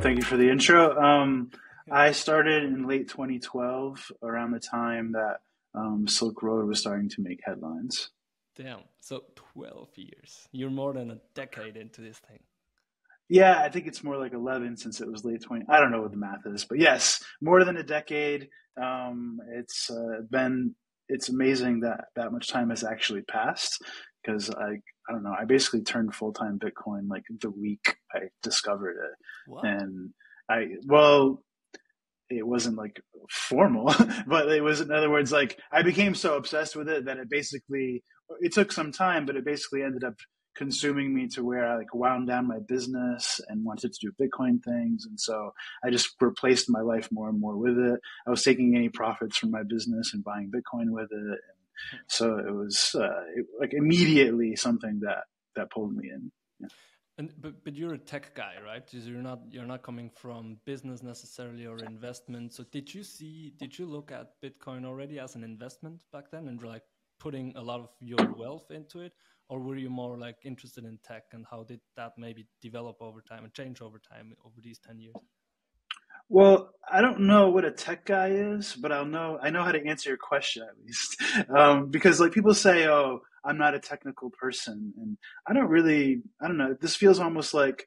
thank you for the intro. Um, I started in late 2012, around the time that um, Silk Road was starting to make headlines. Damn. So 12 years. You're more than a decade into this thing. Yeah, I think it's more like 11 since it was late 20. I don't know what the math is, but yes, more than a decade. Um, it's uh, been, it's amazing that that much time has actually passed because I, I don't know, I basically turned full time Bitcoin like the week I discovered it. And I, well, it wasn't like formal, but it was, in other words, like I became so obsessed with it that it basically, it took some time, but it basically ended up consuming me to where I like wound down my business and wanted to do Bitcoin things. And so I just replaced my life more and more with it. I was taking any profits from my business and buying Bitcoin with it. And so it was uh, it, like immediately something that, that pulled me in. And but but you're a tech guy, right? You're not you're not coming from business necessarily or investment. So did you see did you look at Bitcoin already as an investment back then and like putting a lot of your wealth into it, or were you more like interested in tech and how did that maybe develop over time and change over time over these ten years? Well, I don't know what a tech guy is, but I'll know I know how to answer your question at least, um, because like people say, "Oh, I'm not a technical person," and I don't really. I don't know. This feels almost like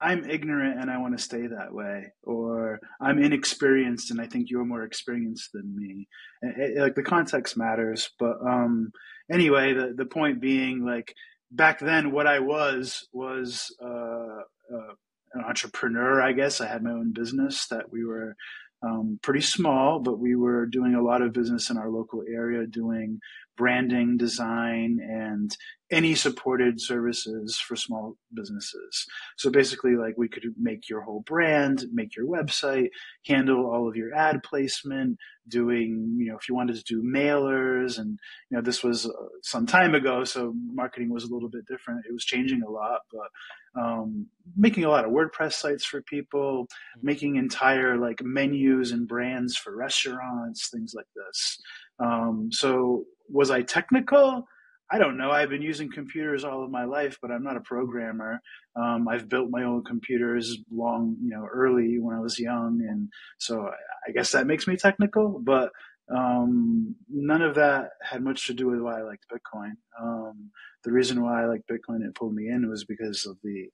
I'm ignorant and I want to stay that way, or I'm inexperienced and I think you're more experienced than me. It, it, like the context matters, but um, anyway, the the point being, like back then, what I was was. Uh, uh, an entrepreneur, I guess. I had my own business that we were um, pretty small, but we were doing a lot of business in our local area, doing branding, design, and any supported services for small businesses. So basically, like we could make your whole brand, make your website, handle all of your ad placement, doing, you know, if you wanted to do mailers, and you know, this was uh, some time ago, so marketing was a little bit different. It was changing a lot, but um, making a lot of WordPress sites for people, mm-hmm. making entire like menus and brands for restaurants, things like this. Um, so was I technical? I don't know. I've been using computers all of my life, but I'm not a programmer. Um, I've built my own computers long, you know, early when I was young, and so I, guess that makes me technical. But um, none of that had much to do with why I liked Bitcoin. Um, the reason why I liked Bitcoin and pulled me in was because of the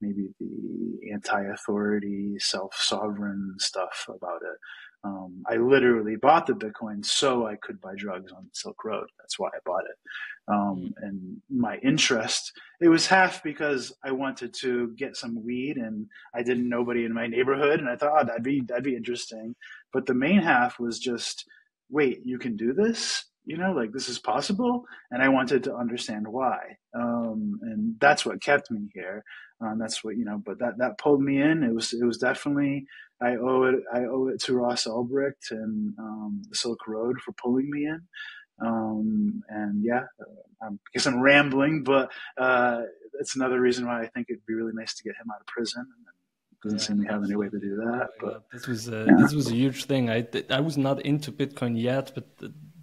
maybe the anti-authority, self-sovereign stuff about it. Um, I literally bought the Bitcoin so I could buy drugs on Silk Road. That's why I bought it. Um, mm-hmm. and my interest, it was half because I wanted to get some weed and I didn't know nobody in my neighborhood. And I thought oh, that'd be, that'd be interesting. But the main half was just, wait, you can do this? You know, like this is possible. And I wanted to understand why. Um, and that's what kept me here. Um, that's what, you know, but that, that pulled me in. It was, it was definitely, I owe it. I owe it to Ross Ulbricht and um, the Silk Road for pulling me in. Um, and yeah, uh, I guess I'm rambling, but uh, it's another reason why I think it'd be really nice to get him out of prison. And doesn't yeah. seem to have any way to do that. But this was a, yeah. this was a huge thing. I I was not into Bitcoin yet, but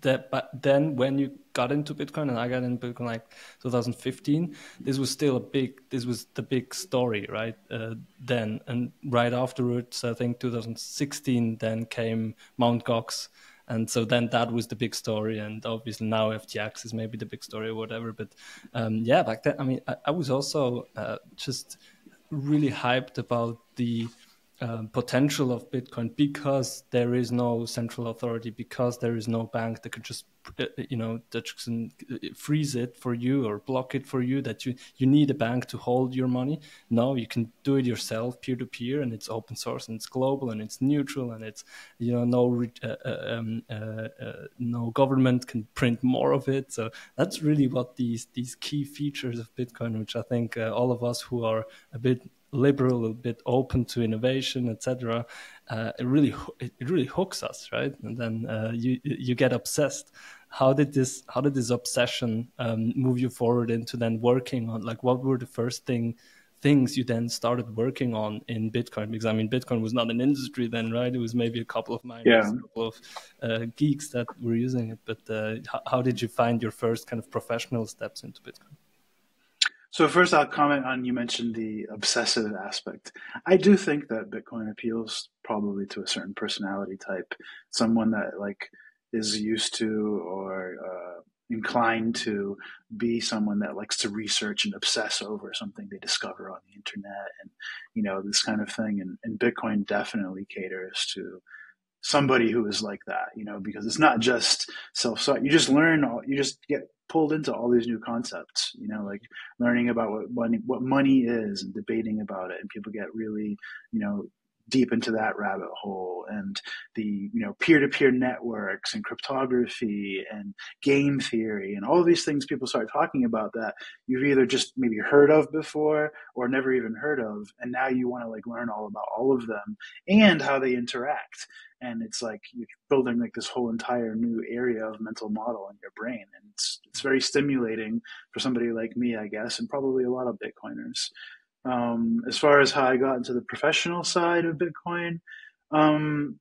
that but then when you got into Bitcoin and I got into Bitcoin like 2015, this was still a big this was the big story right uh, then. And right afterwards I think 2016 then came Mount Gox. And so then that was the big story. And obviously now FTX is maybe the big story or whatever. But um, yeah back then I mean I, I was also uh, just really hyped about the um, potential of Bitcoin because there is no central authority, because there is no bank that could just, uh, you know, that can uh, freeze it for you or block it for you. That you you need a bank to hold your money. No, you can do it yourself, peer to peer, and it's open source and it's global and it's neutral and it's you know no uh, uh, um, uh, uh, no government can print more of it. So that's really what these these key features of Bitcoin, which I think all of us who are a bit liberal, a bit open to innovation, etc. Uh, it really it really hooks us, right? And then uh, you you get obsessed. How did this how did this obsession um, move you forward into then working on like what were the first thing things you then started working on in Bitcoin? Because I mean, Bitcoin was not an industry then, right? It was maybe a couple of miners, yeah. a couple of uh, geeks that were using it. But uh, how, how did you find your first kind of professional steps into Bitcoin? So first, I'll comment on you mentioned the obsessive aspect. I do think that Bitcoin appeals probably to a certain personality type, someone that like is used to or uh, inclined to be someone that likes to research and obsess over something they discover on the internet and you know this kind of thing. And, and Bitcoin definitely caters to somebody who is like that, you know, because it's not just self sought. You just learn, all, you just get pulled into all these new concepts, you know, like learning about what money, what money is and debating about it. And people get really, you know, deep into that rabbit hole and the you know peer-to-peer networks and cryptography and game theory and all these things people start talking about that you've either just maybe heard of before or never even heard of and now you want to like learn all about all of them and how they interact. And it's like you're building like this whole entire new area of mental model in your brain and it's it's very stimulating for somebody like me i guess and probably a lot of bitcoiners um, as far as how i got into the professional side of bitcoin um,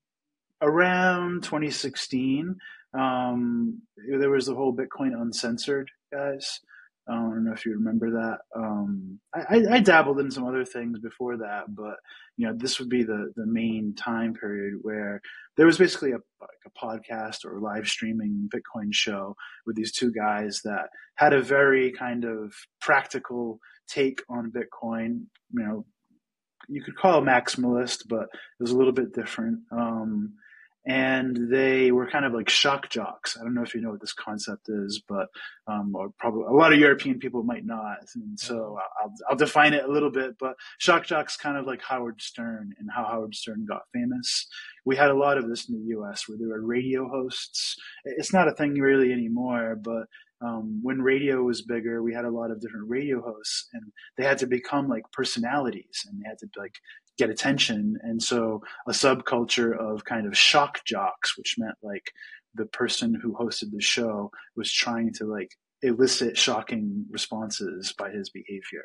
around 2016 um, there was the whole bitcoin uncensored guys I don't know if you remember that. Um, I, I, dabbled in some other things before that, but you know, this would be the the main time period where there was basically a, like a podcast or live streaming Bitcoin show with these two guys that had a very kind of practical take on Bitcoin. You know, you could call a maximalist, but it was a little bit different. Um, and they were kind of like shock jocks. I don't know if you know what this concept is, but um, or probably a lot of European people might not. And so I'll, I'll define it a little bit. But shock jocks, kind of like Howard Stern and how Howard Stern got famous. We had a lot of this in the U.S. where there were radio hosts. It's not a thing really anymore, but um, when radio was bigger, we had a lot of different radio hosts, and they had to become like personalities, and they had to like get attention. And so a subculture of kind of shock jocks, which meant like the person who hosted the show was trying to like elicit shocking responses by his behavior.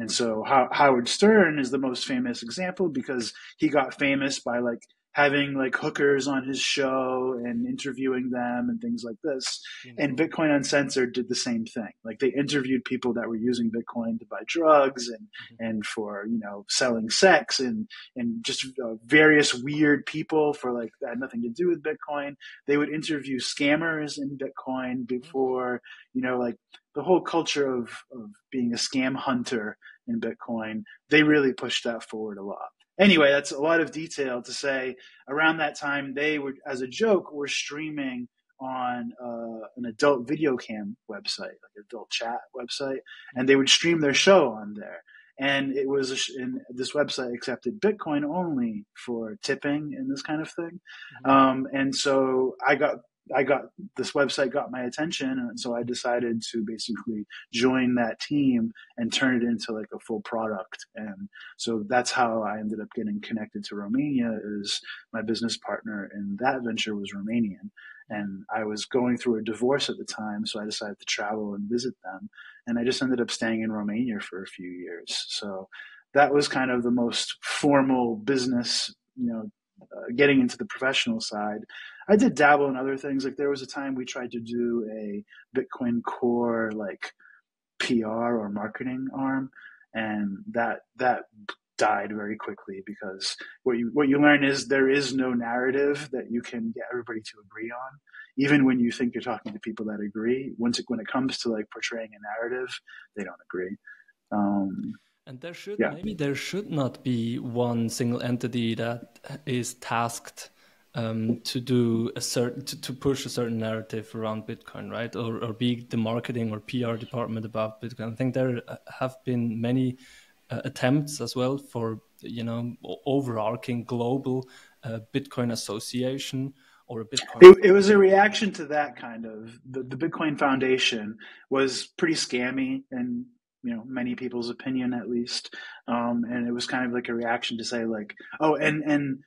And so How- Howard Stern is the most famous example because he got famous by like having like hookers on his show and interviewing them and things like this. Mm-hmm. And Bitcoin Uncensored did the same thing. Like they interviewed people that were using Bitcoin to buy drugs and mm-hmm. and for you know selling sex and and just uh, various weird people for like that had nothing to do with Bitcoin. They would interview scammers in Bitcoin before you know like the whole culture of of being a scam hunter in Bitcoin. They really pushed that forward a lot anyway, that's a lot of detail to say. Around that time, they were, as a joke, were streaming on uh, an adult video cam website, like an adult chat website, and they would stream their show on there. And it was in this website accepted Bitcoin only for tipping and this kind of thing. Mm-hmm. Um, and so I got I got this website got my attention, and so I decided to basically join that team and turn it into like a full product. And so that's how I ended up getting connected to Romania. Is my business partner in that venture was Romanian, and I was going through a divorce at the time, so I decided to travel and visit them. And I just ended up staying in Romania for a few years. So that was kind of the most formal business, you know, uh, getting into the professional side. I did dabble in other things. Like there was a time we tried to do a Bitcoin Core like PR or marketing arm, and that that died very quickly because what you what you learn is there is no narrative that you can get everybody to agree on. Even when you think you're talking to people that agree, once it, when it comes to like portraying a narrative, they don't agree. Um, and there should yeah. maybe there should not be one single entity that is tasked um, to do a certain to, to, push a certain narrative around Bitcoin, right? Or, or be the marketing or PR department about Bitcoin. I think there have been many uh, attempts as well for you know overarching global uh, Bitcoin association or a Bitcoin. It, it, was a reaction to that kind of the, the Bitcoin Foundation was pretty scammy and you know many people's opinion at least um, and it was kind of like a reaction to say like oh and and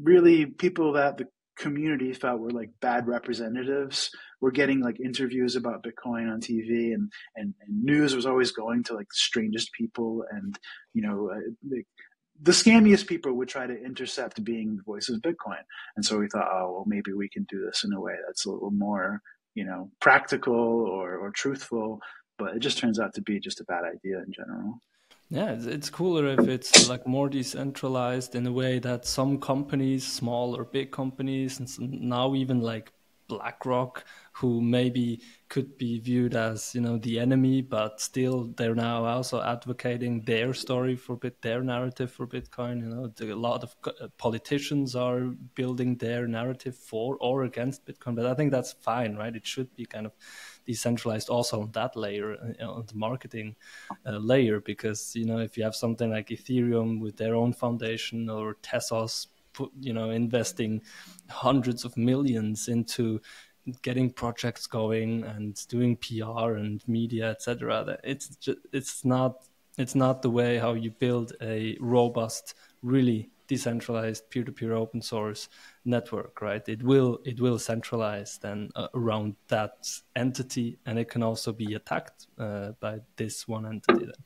really people that the community felt were like bad representatives were getting like interviews about bitcoin on tv and and, and news was always going to like the strangest people and you know uh, the, the scammiest people would try to intercept being the voice of bitcoin and so we thought oh well maybe we can do this in a way that's a little more you know practical or, or truthful but it just turns out to be just a bad idea in general. Yeah, it's, cooler if it's like more decentralized in a way that some companies, small or big companies, and now even like BlackRock, who maybe could be viewed as you know the enemy, but still they're now also advocating their story for bit, their narrative for Bitcoin. You know, a lot of uh, politicians are building their narrative for or against Bitcoin, but I think that's fine, right? It should be kind of decentralized also on that layer, uh, on the marketing uh, layer, because you know if you have something like Ethereum with their own foundation or Tezos put, you know, investing hundreds of millions into getting projects going and doing PR and media, etc. It's just, it's not it's not the way how you build a robust, really decentralized peer-to-peer open source network, right? It will it will centralize then uh, around that entity, and it can also be attacked uh, by this one entity. Then.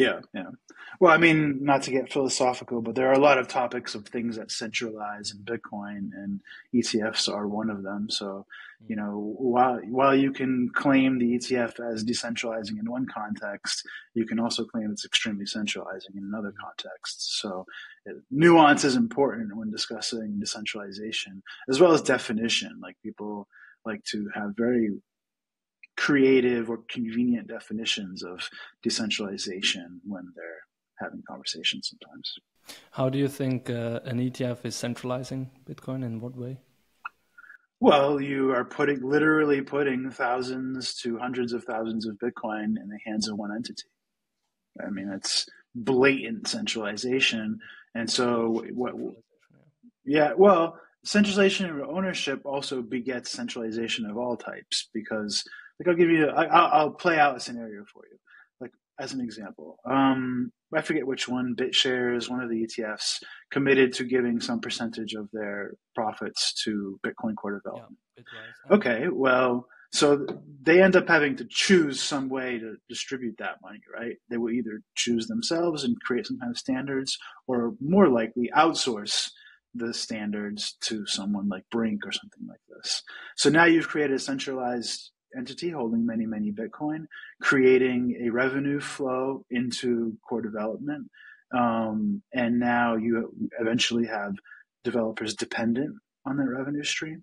Yeah, yeah. Well, I mean, not to get philosophical, but there are a lot of topics of things that centralize in Bitcoin, and ETFs are one of them. So, you know, while while you can claim the ETF as decentralizing in one context, you can also claim it's extremely centralizing in another context. So, nuance is important when discussing decentralization, as well as definition. Like people like to have very creative or convenient definitions of decentralization when they're having conversations sometimes. How do you think uh, an ETF is centralizing Bitcoin? In what way? Well, you are putting literally putting thousands to hundreds of thousands of Bitcoin in the hands of one entity. I mean, it's blatant centralization. And so, what? Yeah, well, centralization of ownership also begets centralization of all types because like I'll give you, I, I'll play out a scenario for you. Like as an example, um, I forget which one. BitShares, one of the ETFs, committed to giving some percentage of their profits to Bitcoin core development. Yeah, okay, well, so they end up having to choose some way to distribute that money, right? They will either choose themselves and create some kind of standards, or more likely outsource the standards to someone like Brink or something like this. So now you've created a centralized entity holding many, many Bitcoin, creating a revenue flow into core development. Um, and now you eventually have developers dependent on that revenue stream.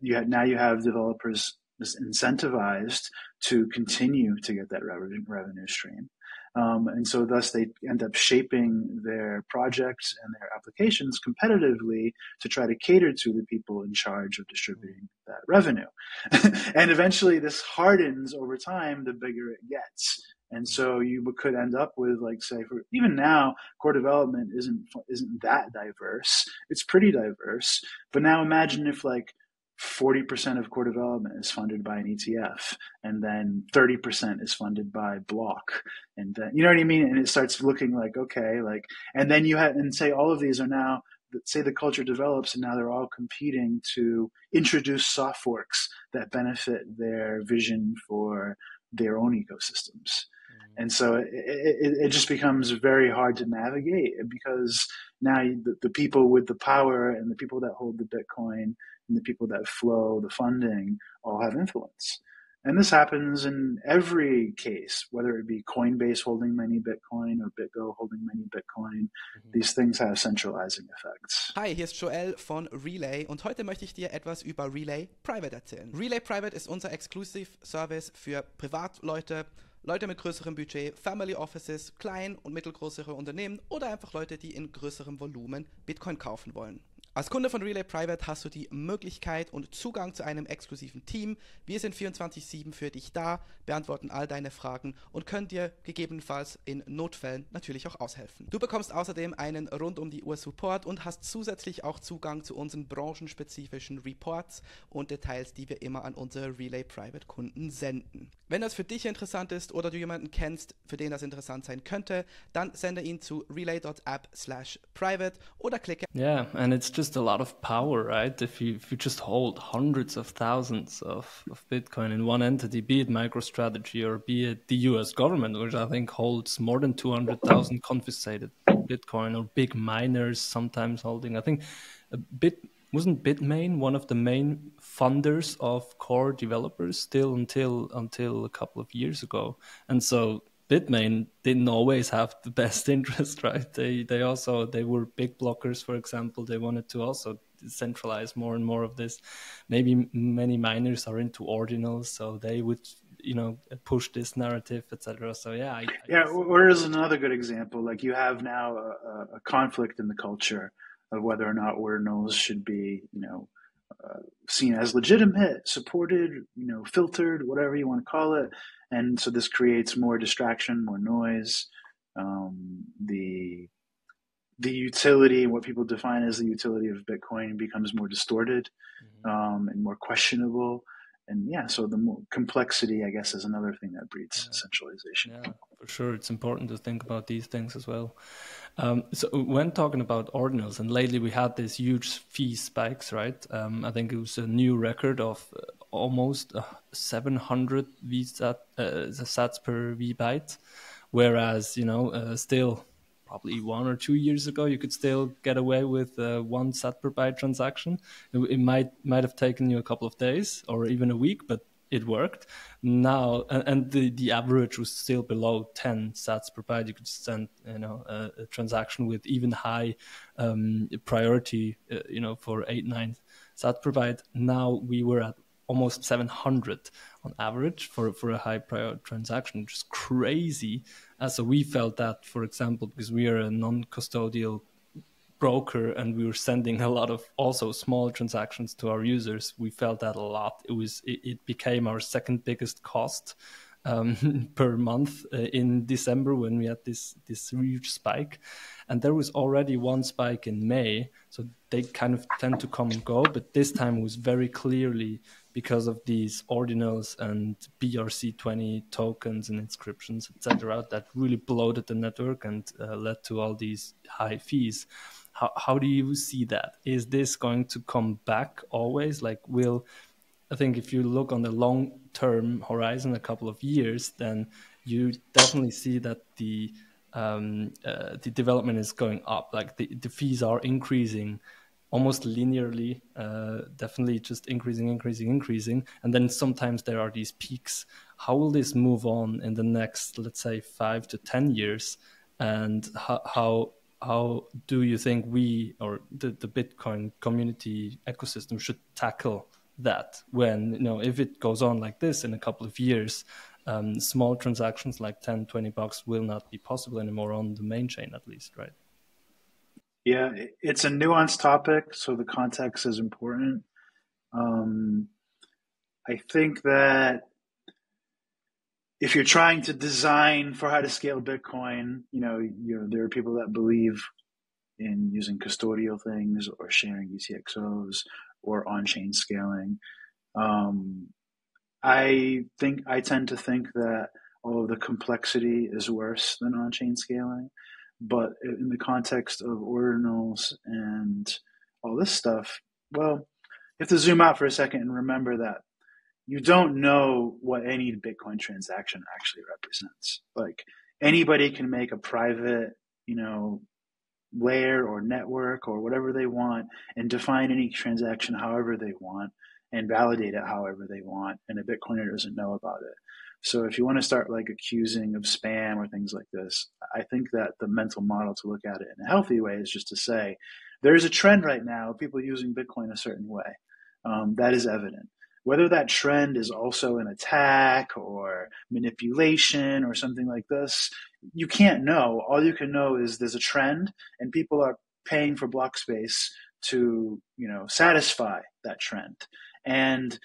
You have, now you have developers incentivized to continue to get that revenue, revenue stream. Um, and so thus they end up shaping their projects and their applications competitively to try to cater to the people in charge of distributing that revenue. and eventually this hardens over time the bigger it gets. And so you could end up with like say for even now core development isn't isn't that diverse. It's pretty diverse. But now imagine if like 40% of core development is funded by an ETF and then 30% is funded by block. And then, you know what I mean? And it starts looking like okay like and then you have and say all of these are now say the culture develops and now they're all competing to introduce soft forks that benefit their vision for their own ecosystems. Mm-hmm. and so it, it, it, just becomes very hard to navigate because now the, the people with the power and the people that hold the bitcoin and the people that flow the funding all have influence. And this happens in every case, whether it be Coinbase holding many Bitcoin or BitGo holding many Bitcoin. Mhm. These things have centralizing effects. Hi, hier ist Joel von Relay und heute möchte ich dir etwas über Relay Private erzählen. Relay Private ist unser Exclusive Service für Privatleute, Leute mit größerem Budget, Family Offices, klein- und mittelgroßere Unternehmen oder einfach Leute, die in größerem Volumen Bitcoin kaufen wollen. Als Kunde von Relay Private hast du die Möglichkeit und Zugang zu einem exklusiven Team. Wir sind 24-7 für dich da, beantworten all deine Fragen und können dir gegebenenfalls in Notfällen natürlich auch aushelfen. Du bekommst außerdem einen rund um die Uhr Support und hast zusätzlich auch Zugang zu unseren branchenspezifischen Reports und Details, die wir immer an unsere Relay Private Kunden senden. Wenn das für dich interessant ist oder du jemanden kennst, für den das interessant sein könnte, dann sende ihn zu relay.app/private oder klicke. Yeah, and it's just a lot of power, right? If you if you just hold hundreds of thousands of, of Bitcoin in one entity, be it MicroStrategy or be it the US government, which I think holds more than 200,000 confiscated Bitcoin or big miners sometimes holding. I think a bit wasn't Bitmain one of the main funders of core developers still until until a couple of years ago, and so Bitmain didn't always have the best interest, right? They they also they were big blockers, for example. They wanted to also centralize more and more of this. Maybe many miners are into ordinals, so they would you know push this narrative, etc. So yeah, I, I yeah. Or is another good example. Like you have now a, a, conflict in the culture of whether or not ordinals should be you know uh, seen as legitimate, supported, you know, filtered, whatever you want to call it. And so this creates more distraction, more noise. Um, the the utility, what people define as the utility of Bitcoin, becomes more distorted mm-hmm. um, and more questionable. And yeah, so the more complexity, I guess, is another thing that breeds yeah. centralization. Yeah, for sure. It's important to think about these things as well. Um, so when talking about ordinals, and lately we had these huge fee spikes, right? Um, I think it was a new record of uh, almost uh, 700 VSAT, uh, sats per V byte, whereas you know uh, still probably one or two years ago you could still get away with uh, one sat per byte transaction. It, it might might have taken you a couple of days or even a week, but it worked. Now, and, and, the, the average was still below 10 sats per byte. You could send, you know, a, a transaction with even high um, priority, uh, you know, for eight, nine sats per byte. Now we were at almost 700 on average for, for a high priority transaction, which is crazy. Uh, so we felt that, for example, because we are a non-custodial broker and we were sending a lot of also small transactions to our users we felt that a lot it was it, it became our second biggest cost um, per month uh, in December when we had this this huge spike, and there was already one spike in May. So they kind of tend to come and go, but this time was very clearly because of these ordinals and BRC20 tokens and inscriptions, etc., that really bloated the network and uh, led to all these high fees. How, how do you see that? Is this going to come back always? Like, will I think if you look on the long term horizon, a couple of years, then you definitely see that the um, uh, the development is going up. Like the, the fees are increasing almost linearly, uh, definitely just increasing, increasing, increasing. And then sometimes there are these peaks. How will this move on in the next, let's say, five to 10 years? And how, how how do you think we or the, the Bitcoin community ecosystem should tackle that when you know if it goes on like this in a couple of years um, small transactions like 10 20 bucks will not be possible anymore on the main chain at least right yeah it's a nuanced topic so the context is important um, i think that if you're trying to design for how to scale Bitcoin, you know, you there are people that believe in using custodial things or sharing UTXOs or on-chain scaling. Um, I think I tend to think that all of the complexity is worse than on-chain scaling, but in the context of ordinals and all this stuff, well, you have to zoom out for a second and remember that you don't know what any Bitcoin transaction actually represents. Like anybody can make a private, you know, layer or network or whatever they want and define any transaction however they want and validate it however they want. And a Bitcoiner doesn't know about it. So if you want to start like accusing of spam or things like this, I think that the mental model to look at it in a healthy way is just to say there's a trend right now of people using Bitcoin a certain way. Um, that is evident. Whether that trend is also an attack or manipulation or something like this, you can't know. All you can know is there's a trend and people are paying for block space to, you know, satisfy that trend. And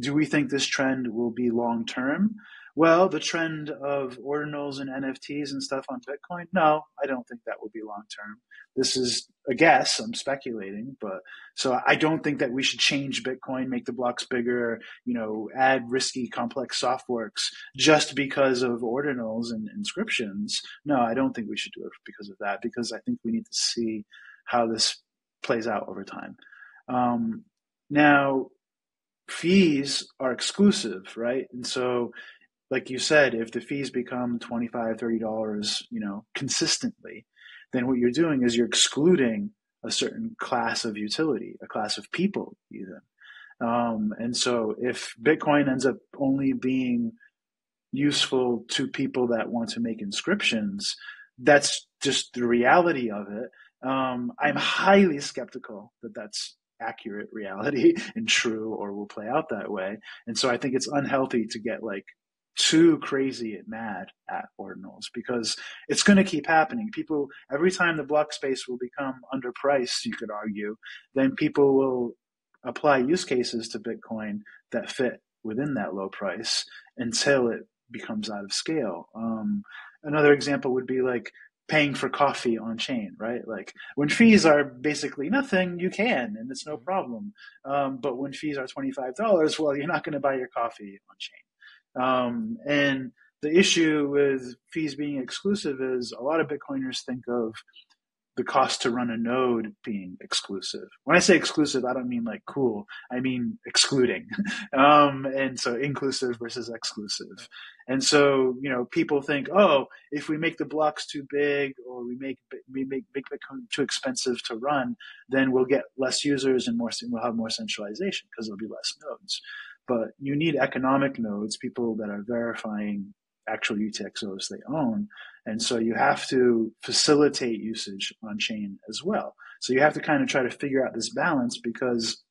do we think this trend will be long term? Well, the trend of ordinals and NFTs and stuff on Bitcoin, no, I don't think that will be long term. This is a guess, I'm speculating, but so I don't think that we should change Bitcoin, make the blocks bigger, you know, add risky, complex soft forks just because of ordinals and inscriptions. No, I don't think we should do it because of that, because I think we need to see how this plays out over time. Um, now, fees are exclusive, right? And so like you said, if the fees become $25, $30, you know, consistently, then what you're doing is you're excluding a certain class of utility, a class of people even. Um, and so if Bitcoin ends up only being useful to people that want to make inscriptions, that's just the reality of it. Um, I'm highly skeptical that that's accurate reality and true or will play out that way. And so I think it's unhealthy to get like too crazy and mad at ordinals because it's going to keep happening. People, every time the block space will become underpriced, you could argue, then people will apply use cases to Bitcoin that fit within that low price until it becomes out of scale. Um, another example would be like paying for coffee on chain, right? Like when fees are basically nothing, you can, and it's no problem. Um, but when fees are $25, well, you're not going to buy your coffee on chain. Um, and the issue with fees being exclusive is a lot of Bitcoiners think of the cost to run a node being exclusive. When I say exclusive, I don't mean like cool. I mean excluding. um, and so inclusive versus exclusive. And so, you know, people think, oh, if we make the blocks too big or we make we make Bitcoin too expensive to run, then we'll get less users and more we'll have more centralization because there'll be less nodes. But you need economic nodes, people that are verifying actual UTXOs they own. And so you have to facilitate usage on chain as well. So you have to kind of try to figure out this balance because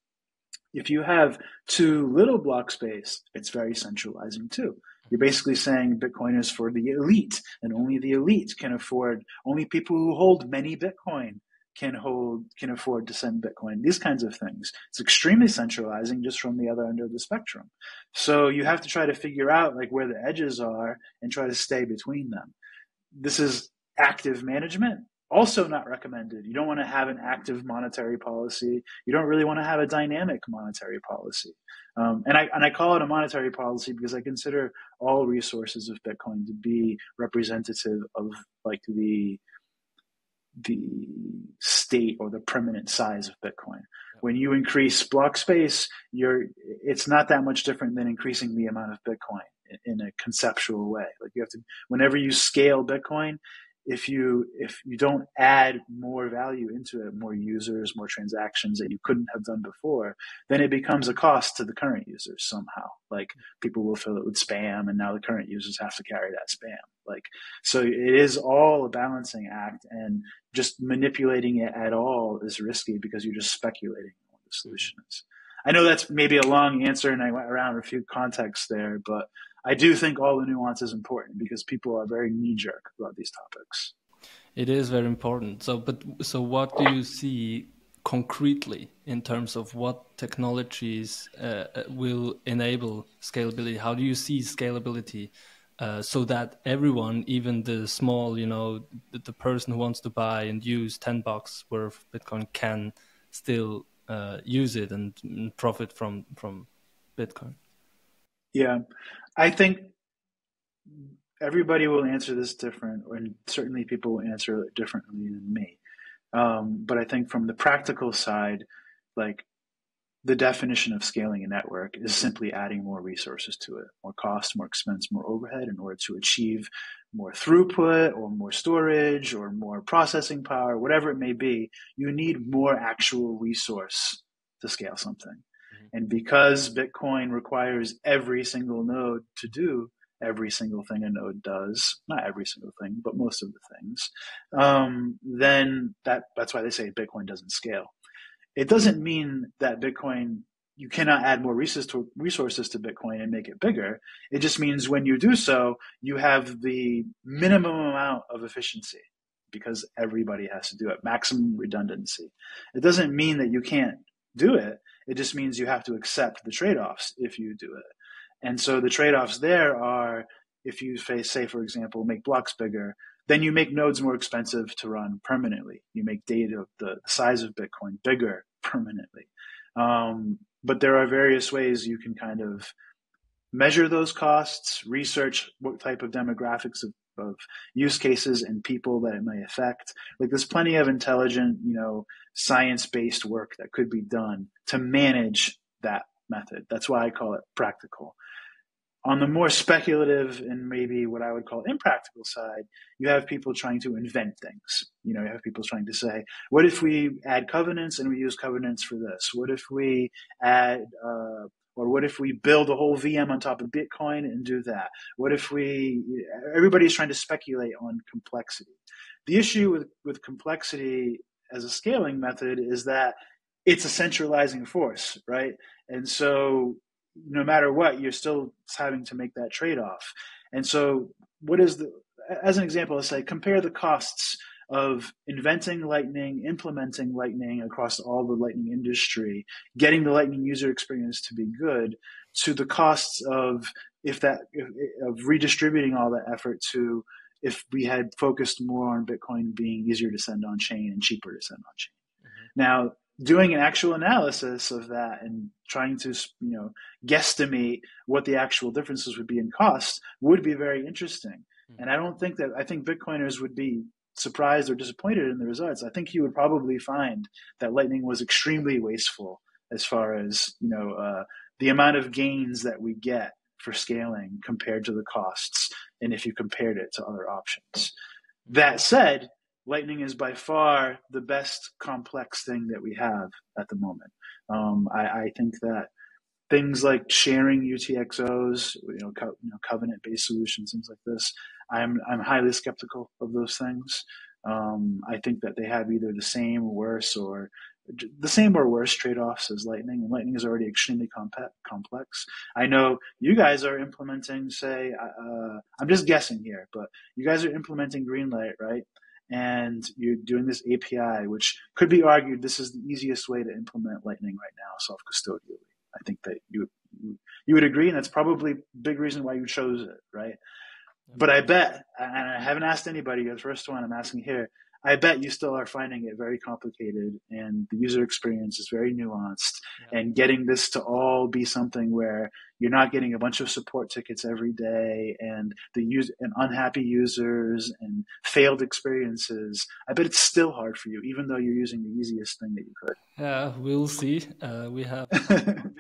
if you have too little block space, it's very centralizing too. You're basically saying Bitcoin is for the elite and only the elite can afford, only people who hold many Bitcoin can hold can afford to send bitcoin. These kinds of things. It's extremely centralizing just from the other end of the spectrum. So you have to try to figure out like where the edges are and try to stay between them. This is active management also not recommended. You don't want to have an active monetary policy. You don't really want to have a dynamic monetary policy. Um, and I and I call it a monetary policy because I consider all resources of Bitcoin to be representative of like the the state or the permanent size of Bitcoin. When you increase block space, you're it's not that much different than increasing the amount of Bitcoin in a conceptual way. Like you have to whenever you scale Bitcoin, if you if you don't add more value into it, more users, more transactions that you couldn't have done before, then it becomes a cost to the current users somehow. Like people will fill it with spam, and now the current users have to carry that spam. Like so, it is all a balancing act, and just manipulating it at all is risky because you're just speculating on what the solution is. I know that's maybe a long answer, and I went around a few contexts there, but I do think all the nuance is important because people are very knee jerk about these topics. It is very important. So, but so what do you see concretely in terms of what technologies uh, uh will enable scalability? How do you see scalability uh, so that everyone, even the small, you know, the, the, person who wants to buy and use ten bucks worth of Bitcoin can still uh, use it and, and profit from from Bitcoin? Yeah, I think everybody will answer this different, and certainly people will answer it differently than me. Um, but I think from the practical side, like the definition of scaling a network is simply adding more resources to it, more cost, more expense, more overhead in order to achieve more throughput or more storage or more processing power, whatever it may be. You need more actual resource to scale something. And because Bitcoin requires every single node to do every single thing a node does, not every single thing, but most of the things, um, then that, that's why they say Bitcoin doesn't scale. It doesn't mean that Bitcoin, you cannot add more resources to, resources to Bitcoin and make it bigger. It just means when you do so, you have the minimum amount of efficiency because everybody has to do it, maximum redundancy. It doesn't mean that you can't do it. It just means you have to accept the trade offs if you do it. And so the trade offs there are if you face, say, for example, make blocks bigger, then you make nodes more expensive to run permanently. You make data, the size of Bitcoin bigger permanently. Um, but there are various ways you can kind of measure those costs, research what type of demographics of of use cases and people that it may affect. Like there's plenty of intelligent, you know, science-based work that could be done to manage that method. That's why I call it practical. On the more speculative and maybe what I would call impractical side, you have people trying to invent things. You know, you have people trying to say, what if we add covenants and we use covenants for this? What if we add, uh, or what if we build a whole VM on top of Bitcoin and do that? What if we, everybody's trying to speculate on complexity. The issue with, with complexity as a scaling method is that it's a centralizing force, right? And so no matter what, you're still having to make that trade off. And so, what is the, as an example, let's say compare the costs of inventing Lightning, implementing Lightning across all the Lightning industry, getting the Lightning user experience to be good, to the costs of if that of redistributing all that effort to if we had focused more on Bitcoin being easier to send on chain and cheaper to send on chain. Mm-hmm. Now, doing an actual analysis of that and trying to you know guesstimate what the actual differences would be in cost would be very interesting. Mm-hmm. And I don't think that I think Bitcoiners would be surprised or disappointed in the results. I think you would probably find that Lightning was extremely wasteful as far as you know uh, the amount of gains that we get for scaling compared to the costs, and if you compared it to other options. That said, Lightning is by far the best complex thing that we have at the moment. Um, I, I, think that things like sharing UTXOs, you know, co- you know covenant-based solutions, things like this, I'm I'm highly skeptical of those things. Um, I think that they have either the same, worse, or the same or worse trade-offs as Lightning, and Lightning is already extremely complex. I know you guys are implementing, say, uh, I'm just guessing here, but you guys are implementing Greenlight, right? And you're doing this API, which could be argued this is the easiest way to implement Lightning right now, self-custodially. I think that you you would agree, and that's probably a big reason why you chose it, right? But I bet, and I haven't asked anybody, the first one I'm asking here. I bet you still are finding it very complicated and the user experience is very nuanced. Yeah. And getting this to all be something where you're not getting a bunch of support tickets every day and the use and unhappy users and failed experiences. I bet it's still hard for you, even though you're using the easiest thing that you could. Yeah, we'll see. Uh, we have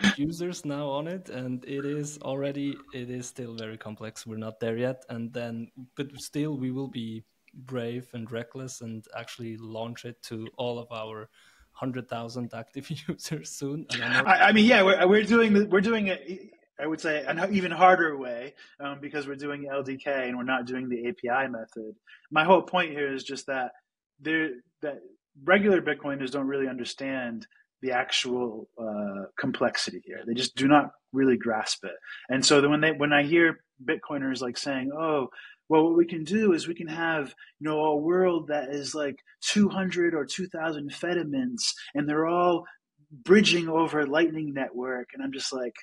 users now on it, and it is already it is still very complex. We're not there yet, and then but still we will be brave and reckless and actually launch it to all of our hundred thousand active users soon. I, I, mean, yeah, we're, we're doing we're doing it. I would say an even harder way um, because we're doing LDK and we're not doing the API method. My whole point here is just that there that regular Bitcoiners don't really understand the actual uh, complexity here. They just do not really grasp it. And so when they when I hear Bitcoiners like saying, "Oh, well, what we can do is we can have, you know, a world that is like 200 or 2000 Fedimints and they're all bridging over a lightning network. And I'm just like,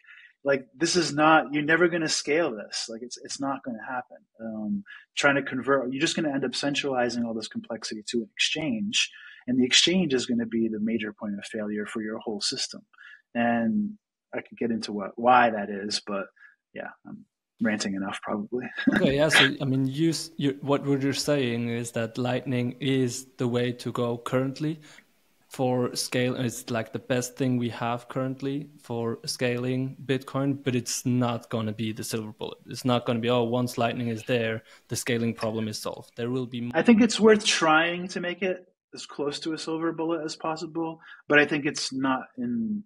like this is not, you're never going to scale this. Like it's, it's not going to happen. Um, trying to convert, you're just going to end up centralizing all this complexity to an exchange. And the exchange is going to be the major point of failure for your whole system. And I could get into what, why that is, but yeah, I'm, ranting enough, probably. okay, yeah. So I mean, you, you, what you're saying is that Lightning is the way to go currently for scale. It's like the best thing we have currently for scaling Bitcoin, but it's not going to be the silver bullet. It's not going to be oh, once Lightning is there, the scaling problem is solved. There will be. I think it's worth trying to make it as close to a silver bullet as possible, but I think it's not in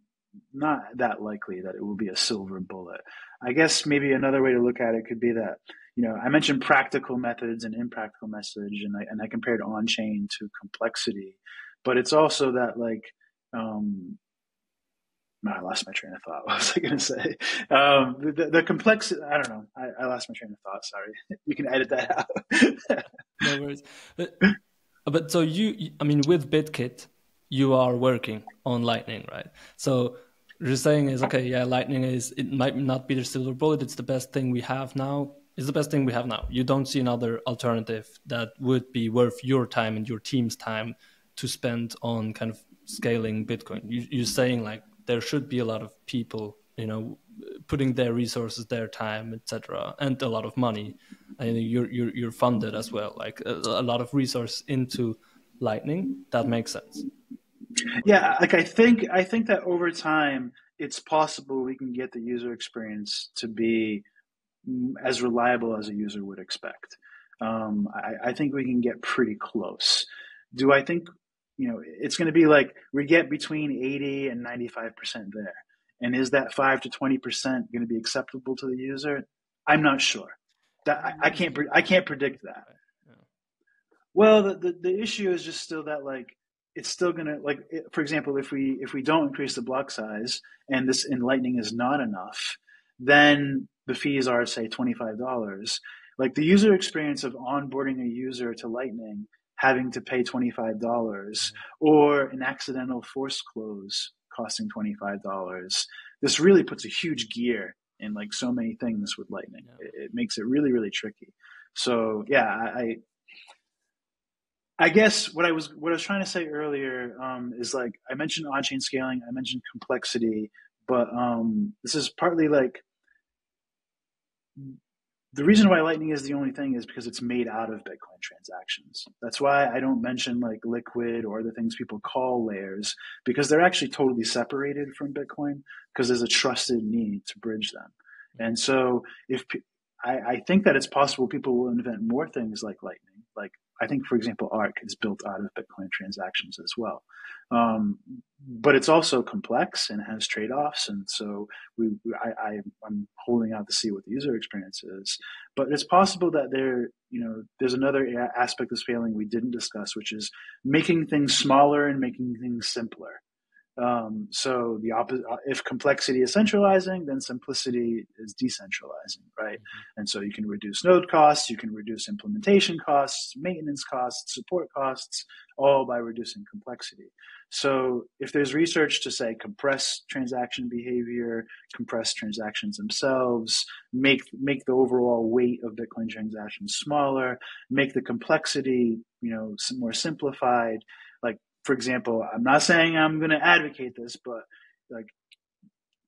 not that likely that it will be a silver bullet. I guess maybe another way to look at it could be that, you know, I mentioned practical methods and impractical message, and I, and I compared on chain to complexity, but it's also that like, um, I lost my train of thought. What was I going to say? Um, the, the complexity, I don't know. I, I, lost my train of thought. Sorry. You can edit that out. no worries. But, but so you, I mean, with Bitkit, you are working on Lightning, right? So you're saying is okay, yeah, Lightning is it might not be the silver bullet. It's the best thing we have now. It's the best thing we have now. You don't see another alternative that would be worth your time and your team's time to spend on kind of scaling Bitcoin. You, you're saying like there should be a lot of people, you know, putting their resources, their time, etc., and a lot of money. And you're you're you're funded as well, like a, a lot of resource into Lightning. That makes sense. Yeah, like I think I think that over time it's possible we can get the user experience to be as reliable as a user would expect. Um, I, I, think we can get pretty close. Do I think you know it's going to be like we get between 80 and 95 percent there? And is that five to 20 percent going to be acceptable to the user? I'm not sure. That I, I can't I can't predict that. Well, the, the, the issue is just still that like it's still gonna like for example if we if we don't increase the block size and this in lightning is not enough then the fees are say $25 like the user experience of onboarding a user to lightning having to pay $25 or an accidental force close costing $25 this really puts a huge gear in like so many things with lightning. Yeah. it, it, makes it really really tricky. So yeah i I guess what I was what I was trying to say earlier um, is like I mentioned on-chain scaling, I mentioned complexity, but um, this is partly like the reason why Lightning is the only thing is because it's made out of Bitcoin transactions. That's why I don't mention like Liquid or the things people call layers because they're actually totally separated from Bitcoin because there's a trusted need to bridge them. And so if I, I think that it's possible people will invent more things like Lightning, like I think, for example, ARK is built out of Bitcoin transactions as well. Um, but it's also complex and has trade offs. And so we, I, I, am holding out to see what the user experience is. But it's possible that there, you know, there's another aspect of scaling we didn't discuss, which is making things smaller and making things simpler. Um, so the opposite, uh, if complexity is centralizing, then simplicity is decentralizing, right? Mm-hmm. And so you can reduce node costs, you can reduce implementation costs, maintenance costs, support costs, all by reducing complexity. So if there's research to say compress transaction behavior, compress transactions themselves, make make the overall weight of Bitcoin transactions smaller, make the complexity, you know, more simplified, like for example, I'm not saying I'm going to advocate this, but like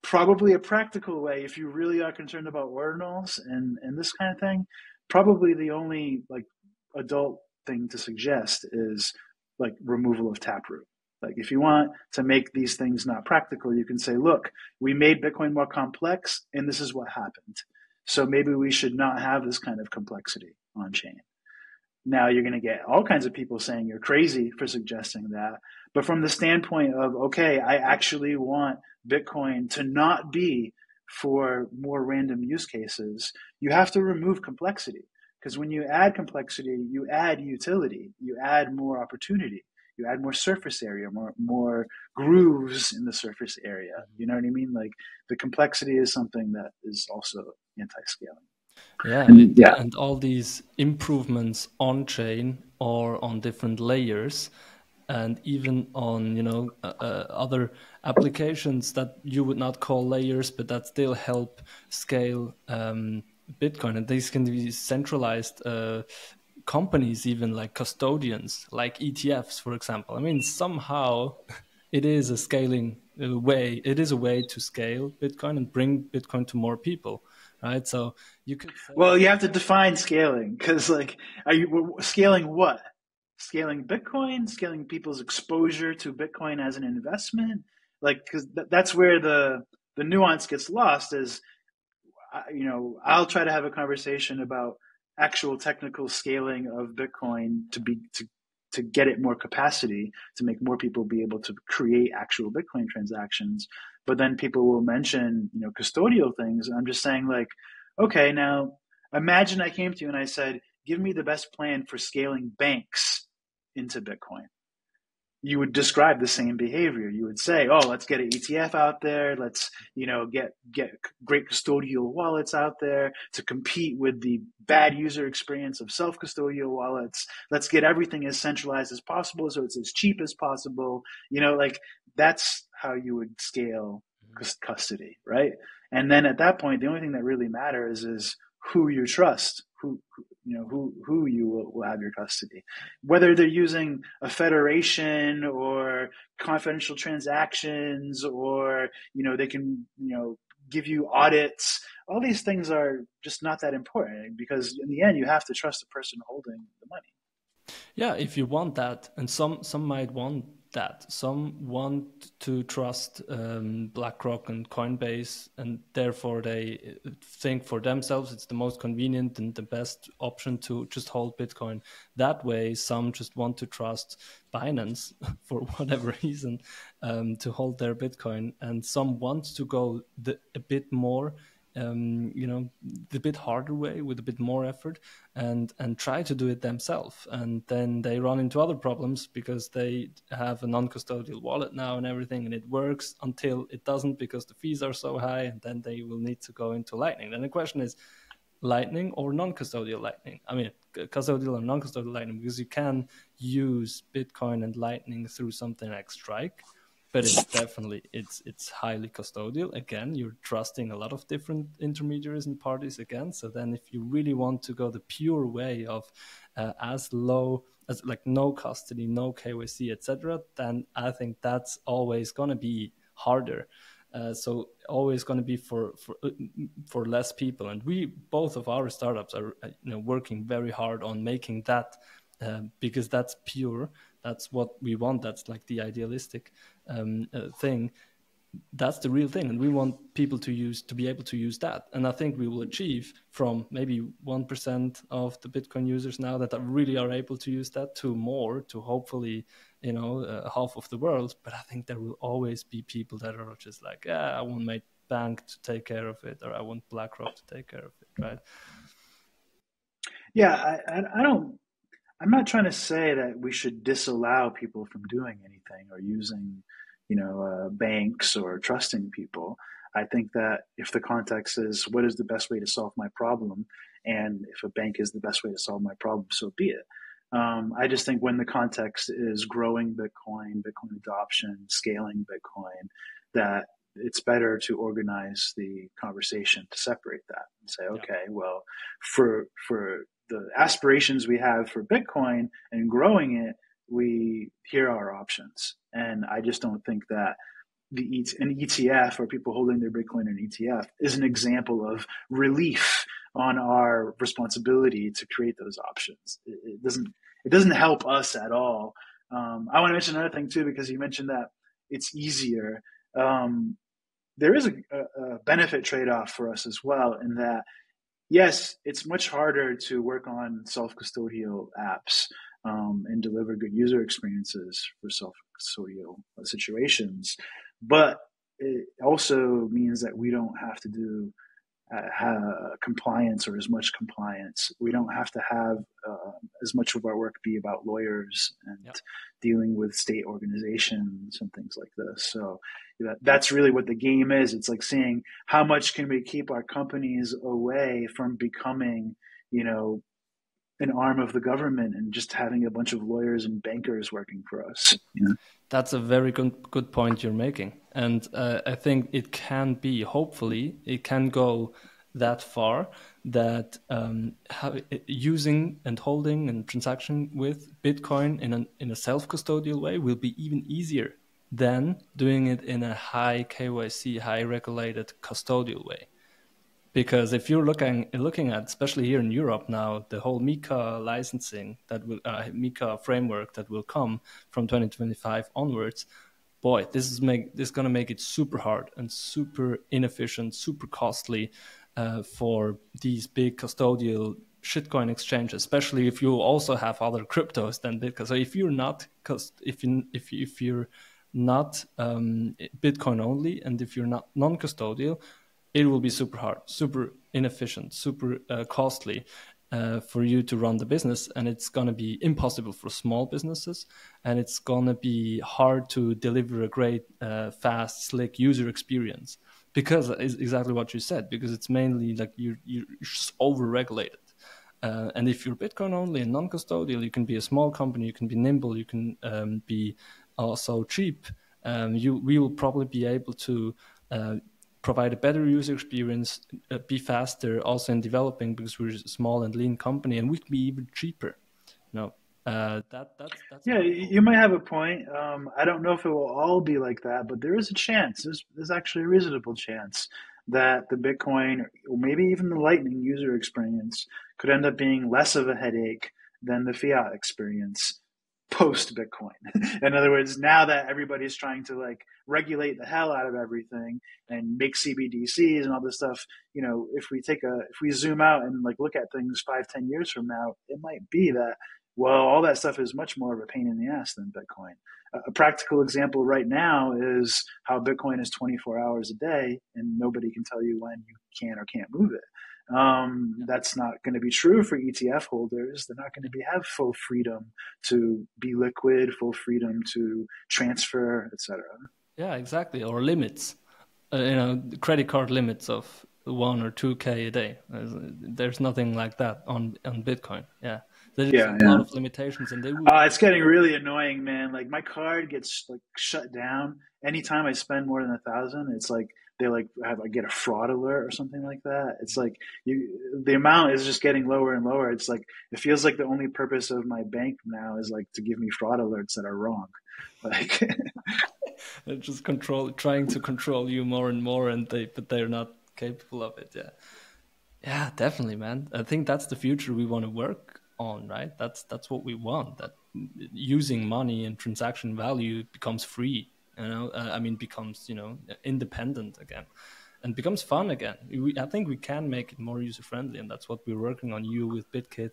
probably a practical way, if you really are concerned about ordinals and, and this kind of thing, probably the only like adult thing to suggest is like removal of taproot. Like if you want to make these things not practical, you can say, look, we made Bitcoin more complex and this is what happened. So maybe we should not have this kind of complexity on chain. Now you're going to get all kinds of people saying you're crazy for suggesting that. But from the standpoint of, okay, I actually want Bitcoin to not be for more random use cases, you have to remove complexity. Because when you add complexity, you add utility, you add more opportunity, you add more surface area, more more grooves in the surface area. You know what I mean? Like the complexity is something that is also anti-scaling. Yeah, and, yeah. and all these improvements on chain or on different layers and even on you know uh, uh, other applications that you would not call layers but that still help scale um, bitcoin. And these can be centralized uh, companies even like custodians like etfs for example. I mean somehow it is a scaling uh, way it is a way to scale bitcoin and bring bitcoin to more people right? So you could. Well, you have to define scaling because, like, are you scaling what? Scaling Bitcoin, scaling people's exposure to Bitcoin as an investment, like, because th- that's where the the nuance gets lost. Is you know, I'll try to have a conversation about actual technical scaling of Bitcoin to be to to get it more capacity to make more people be able to create actual Bitcoin transactions but then people will mention you know custodial things. And i'm just saying like okay now imagine i came to you and i said give me the best plan for scaling banks into bitcoin. You would describe the same behavior. You would say oh let's get an etf out there. Let's you know get get great custodial wallets out there to compete with the bad user experience of self custodial wallets. Let's get everything as centralized as possible so it's as cheap as possible. You know like that's how you would scale mm-hmm. custody, right? And then at that point, the only thing that really matters is who you trust, who, you know, who who you will, will have your custody, whether they're using a federation or confidential transactions, or you know, they can you know give you audits. All these things are just not that important because in the end, you have to trust the person holding the money. Yeah, if you want that, and some some might want that. Some want to trust um, BlackRock and Coinbase, and therefore they think for themselves it's the most convenient and the best option to just hold Bitcoin. That way, some just want to trust Binance for whatever reason um, to hold their Bitcoin, and some want to go the, a bit more um, you know, the bit harder way with a bit more effort and and try to do it themselves. And then they run into other problems because they have a non-custodial wallet now and everything, and it works until it doesn't because the fees are so high, and then they will need to go into Lightning. Then the question is, Lightning or non-custodial Lightning? I mean, custodial or non-custodial Lightning because you can use Bitcoin and Lightning through something like Strike but it's definitely it's it's highly custodial. Again you're trusting a lot of different intermediaries and parties again. So then if you really want to go the pure way of uh, as low as like no custody no kyc etc then i think that's always going to be harder. Uh, so always going to be for for uh, for less people. And we both of our startups are uh, you know working very hard on making that uh, because that's pure that's what we want that's like the idealistic um, uh, thing. That's the real thing and we want people to use to be able to use that. And i think we will achieve from maybe 1% of the bitcoin users now that really are able to use that to more to hopefully you know uh, half of the world. But i think there will always be people that are just like yeah i want my bank to take care of it or i want blackrock to take care of it right? Yeah i, I don't I'm not trying to say that we should disallow people from doing anything or using, you know, uh, banks or trusting people. I think that if the context is what is the best way to solve my problem, and if a bank is the best way to solve my problem, so be it. Um, I just think when the context is growing Bitcoin, Bitcoin adoption, scaling Bitcoin, that it's better to organize the conversation to separate that and say, okay, yeah. well, for for the aspirations we have for Bitcoin and growing it, we here are our options. And I just don't think that the an ETF or people holding their Bitcoin in an ETF is an example of relief on our responsibility to create those options. It, it doesn't it doesn't help us at all. Um, I want to mention another thing too because you mentioned that it's easier. Um, there is a, a benefit trade off for us as well in that yes, it's much harder to work on self custodial apps um, and deliver good user experiences for self custodial situations. But it also means that we don't have to do uh, compliance or as much compliance. We don't have to have uh, as much of our work be about lawyers and yep. dealing with state organizations and things like this. So that, that's really what the game is. It's like seeing how much can we keep our companies away from becoming, you know, an arm of the government and just having a bunch of lawyers and bankers working for us. You know? That's a very good good point you're making, and uh, I think it can be. Hopefully, it can go that far that um, have, using and holding and transaction with Bitcoin in, an, in a self custodial way will be even easier than doing it in a high KYC, high regulated custodial way because if you're looking looking at especially here in Europe now the whole MiCA licensing that will uh, MiCA framework that will come from 2025 onwards boy this is make this to make it super hard and super inefficient super costly uh, for these big custodial shitcoin exchanges especially if you also have other cryptos than bitcoin. So if you're not if you, if if you're not um, bitcoin only and if you're not non-custodial it will be super hard, super inefficient, super uh, costly uh, for you to run the business. And it's going to be impossible for small businesses. And it's going to be hard to deliver a great, uh, fast, slick user experience because it's exactly what you said, because it's mainly like you're, you're over regulated. Uh, and if you're Bitcoin only and non custodial, you can be a small company, you can be nimble, you can um, be also cheap. Um, you, we will probably be able to uh, provide a better user experience, uh, be faster also in developing because we're a small and lean company and we can be even cheaper. Know, uh, that, that's, that's yeah, you might have a point. Um, I don't know if it will all be like that, but there is a chance. There's, there's actually a reasonable chance that the Bitcoin or maybe even the Lightning user experience could end up being less of a headache than the fiat experience post Bitcoin. In other words, now that everybody's trying to like regulate the hell out of everything and make CBDCs and all this stuff, you know, if we take a, if we zoom out and like look at things five, ten years from now, it might be that, well, all that stuff is much more of a pain in the ass than Bitcoin. A practical example right now is how Bitcoin is 24 hours a day and nobody can tell you when you can or can't move it. Um, that's not going to be true for ETF holders. They're not going to be have full freedom to be liquid, full freedom to transfer, etc. Yeah, exactly. Or limits, uh, you know, credit card limits of one or two k a day. There's, there's, nothing like that on on Bitcoin. Yeah, there's yeah, a yeah. lot of limitations, and they. Would... Uh, it's getting really annoying, man. Like my card gets like shut down anytime I spend more than a thousand. It's like they like have I get a fraud alert or something like that. It's like you the amount is just getting lower and lower. It's like it feels like the only purpose of my bank now is like to give me fraud alerts that are wrong. Like they're just control trying to control you more and more and they but they're not capable of it. Yeah. Yeah, definitely, man. I think that's the future we want to work on, right? That's that's what we want. That using money and transaction value becomes free you know uh, i mean becomes you know independent again and becomes fun again. We, i think we can make it more user friendly and that's what we're working on you with bitkit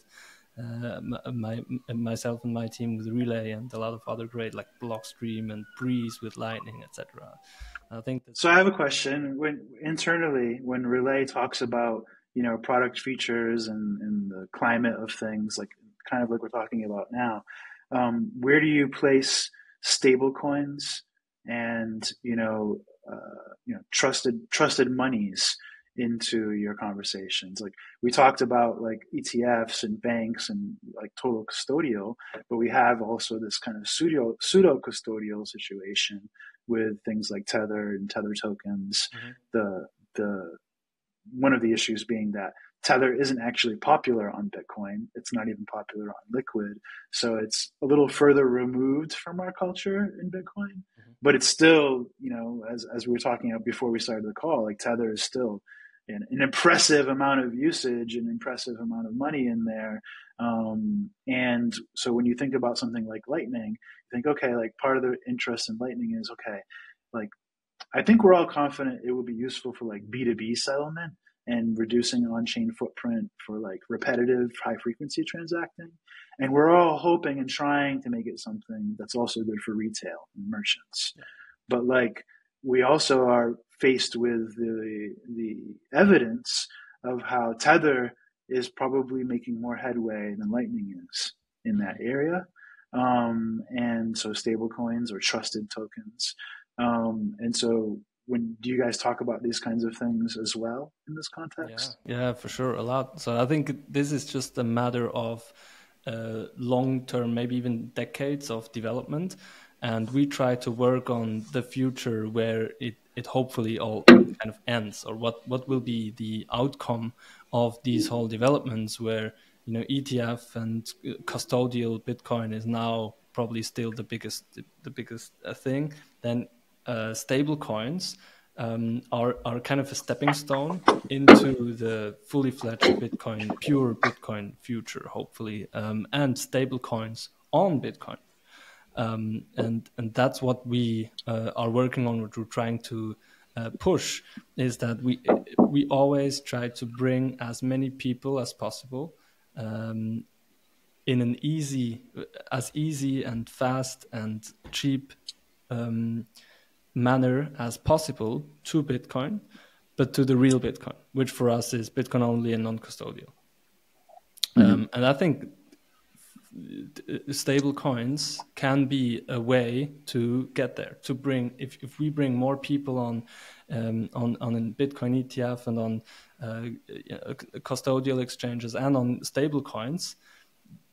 uh, my, myself and my team with relai and a lot of other great like blockstream and breeze with lightning etc i think so i have a question. When internally when relai talks about you know product features and, and the climate of things like kind of like we're talking about now um, where do you place stable coins and you know uh, you know trusted trusted monies into your conversations like we talked about like etfs and banks and like total custodial but we have also this kind of pseudo pseudo custodial situation with things like tether and tether tokens mm-hmm. the the one of the issues being that Tether isn't actually popular on Bitcoin. It's not even popular on Liquid. So it's a little further removed from our culture in Bitcoin. Mm-hmm. But it's still, you know, as, as we were talking about before we started the call, like Tether is still an, an impressive amount of usage, an impressive amount of money in there. Um, and so when you think about something like Lightning, you think, okay, like part of the interest in Lightning is, okay, like I think we're all confident it would be useful for like B2B settlement and reducing on-chain footprint for like repetitive high frequency transacting. And we're all hoping and trying to make it something that's also good for retail and merchants. Yeah. but like we also are faced with the the evidence of how tether is probably making more headway than lightning is in that area. Um, and so stable coins or trusted tokens. Um, and so when do you guys talk about these kinds of things as well in this context? Yeah, yeah for sure, a lot. So I think this is just a matter of uh, long term, maybe even decades of development. And we try to work on the future where it, it hopefully all kind of ends, or what, what will be the outcome of these whole developments where you know ETF and custodial Bitcoin is now probably still the biggest the biggest uh, thing. Then uh, stable coins um, are, are kind of a stepping stone into the fully fledged Bitcoin, pure Bitcoin future, hopefully, um, and stable coins on Bitcoin. Um, and and that's what we uh, are working on. What we're trying to uh, push is that we we always try to bring as many people as possible um, in an easy, as easy and fast and cheap um, manner as possible to Bitcoin, but to the real Bitcoin, which for us is Bitcoin only and non custodial. Mm-hmm. Um, and I think stable coins can be a way to get there to bring if, if we bring more people on um, on on a bitcoin etf and on uh, custodial exchanges and on stable coins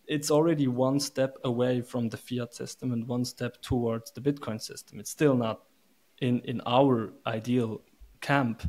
it's already one step away from the fiat system and one step towards the bitcoin system it's still not in in our ideal camp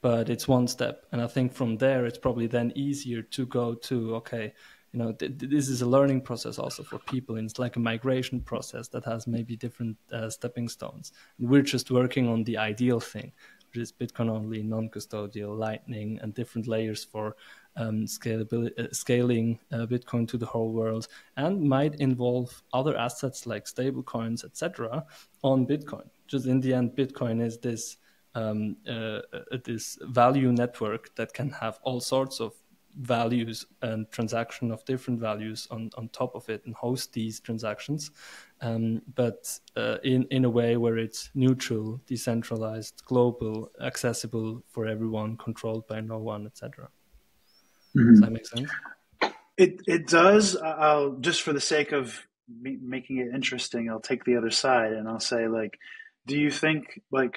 but it's one step and i think from there it's probably then easier to go to okay you know th- this is a learning process also for people and it's like a migration process that has maybe different uh, stepping stones and we're just working on the ideal thing which is Bitcoin only, non custodial, Lightning, and different layers for um, scalability, uh, scaling uh, Bitcoin to the whole world, and might involve other assets like stablecoins, etc., on Bitcoin. Just in the end, Bitcoin is this um, uh, uh, this value network that can have all sorts of values and transaction of different values on, on top of it and host these transactions, um, but uh, in, in a way where it's neutral, decentralized, global, accessible for everyone, controlled by no one, etc. Mm-hmm. Does that make sense? It, it does. I'll just for the sake of making it interesting, I'll take the other side and I'll say like, do you think like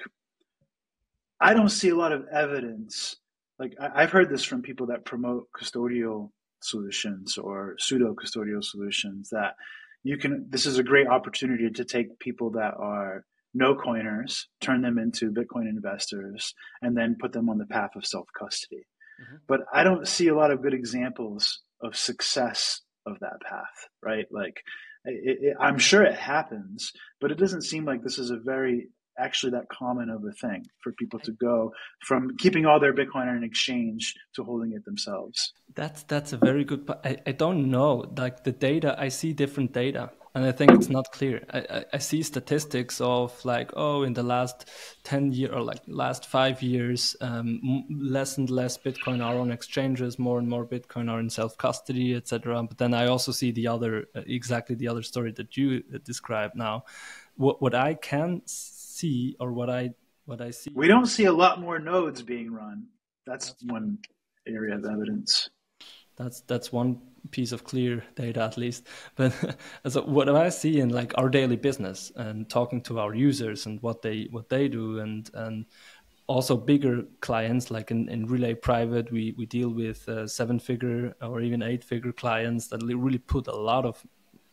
I don't see a lot of evidence. Like I, have heard this from people that promote custodial solutions or pseudo custodial solutions that you can this is a great opportunity to take people that are no coiners turn them into bitcoin investors and then put them on the path of self custody mm-hmm. but i don't see a lot of good examples of success of that path right? Like it, it, i'm sure it happens but it doesn't seem like this is a very actually that common of a thing for people to go from keeping all their Bitcoin on an exchange to holding it themselves. That's that's a very good. I, I don't know like the data. I see different data, and I think it's not clear. I, I, I see statistics of like oh in the last ten year or like last five years, um, less and less Bitcoin are on exchanges, more and more Bitcoin are in self custody, etc. But then I also see the other exactly the other story that you described now. What what I can see or what I what I see. We don't see a lot more nodes being run. That's, that's one area of evidence. That's that's one piece of clear data at least. But so what I see in like our daily business and talking to our users and what they what they do and and also bigger clients like in, in relai private we, we deal with uh, seven figure or even eight figure clients that really put a lot of